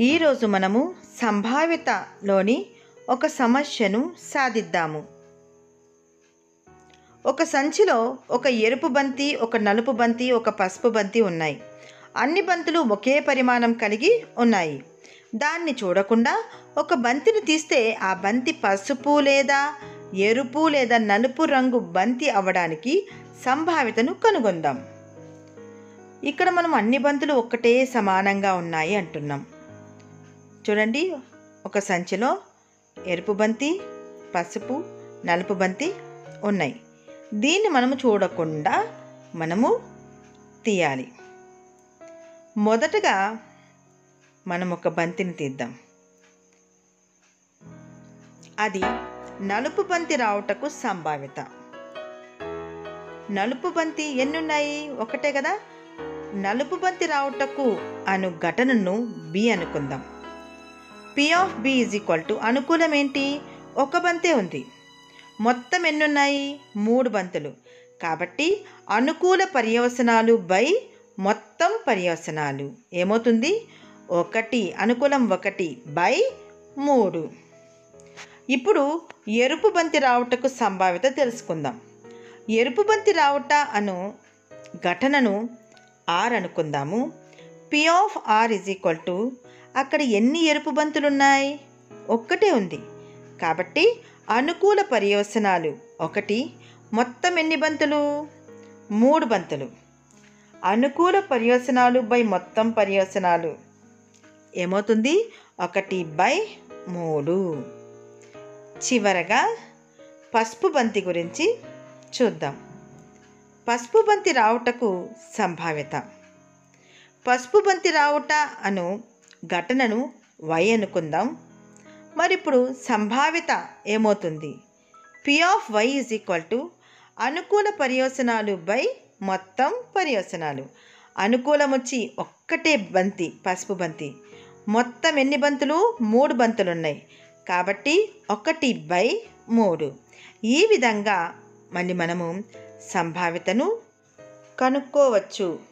ఈరోజు మనము సంభావ్యతలోని ఒక సమస్యను సాధిద్దాము. ఒక సంచిలో ఒక ఎరుపు బంతి ఒక నలుపు బంతి ఒక పసుపు బంతి ఉన్నాయి. అన్ని బంతులు ఒకే పరిమాణం కలిగి ఉన్నాయి. దాన్ని చూడకుండా ఒక బంతిని తీస్తే ఆ బంతి పసుపు లేదా ఎరుపు లేదా నలుపు రంగు బంతి అవ్వడానికి సంభావ్యతను కనుగొందాం. ఇక్కడ మనం అన్ని బంతులు ఒక్కటే సమానంగా ఉన్నాయి అంటున్నాం. చూడండి ఒక సంచిలో ఎరుపు బంతి పసుపు నలుపు బంతి ఉన్నాయి. దీన్ని మనము చూడకుండా మనము తీయాలి. మొదటగా మనం ఒక బంతిని తీద్దాం. అది నలుపు బంతి రావుటకు సంభావ్యత. నలుపు బంతి ఎన్నున్నాయి? ఒకటే కదా? నలుపు బంతి రావుటకు అను ఘటనను బి అనుకుందాం. P of B is equal to అనుకూలం ఏంటి? ఒక బంతే ఉంది. మొత్తం ఎన్నున్నాయి? మూడు బంతులు. కాబట్టి అనుకూల పర్యవసనాలు బై మొత్తం పర్యవసనాలు. ఏమవుతుంది? ఒకటి అనుకూలం ఒకటి బై మూడు. ఇప్పుడు ఎరుపు బంతి రావుటకు సంభావ్యత తెలుసుకుందాం. ఎరుపు బంతి రావుట అను ఘటనను ఆర్ అనుకుందాము. P of R is equal to అక్కడ ఎన్ని ఎరుపు బంతులు ఉన్నాయి ఒక్కటే ఉంది. కాబట్టి అనుకూల పర్యవసనాలు. ఒకటి మొత్తం ఎన్ని బంతులు? మూడు బంతులు. అనుకూల పర్యవసనాలు బై మొత్తం పర్యవసనాలు. ఏమవుతుంది? ఒకటి బై మూడు. చివరగా పసుపు బంతి గురించి చూద్దాం. పసుపు బంతి రావుటకు సంభావ్యత. పసుపు బంతి రావుట అను ఘటనను వై అనుకుందాం. మరి ఇప్పుడు సంభావిత ఏమవుతుంది? P of Y is equal to అనుకూల పర్యోసనాలు బై మొత్తం పర్యోసనాలు అనుకూలం వచ్చి ఒక్కటే బంతి పసుపు బంతి. మొత్తం ఎన్ని బంతులు? మూడు బంతులు ఉన్నాయి కాబట్టి ఒకటి బై మూడు. ఈ విధంగా మళ్ళీ మనము సంభావితను కనుక్కోవచ్చు.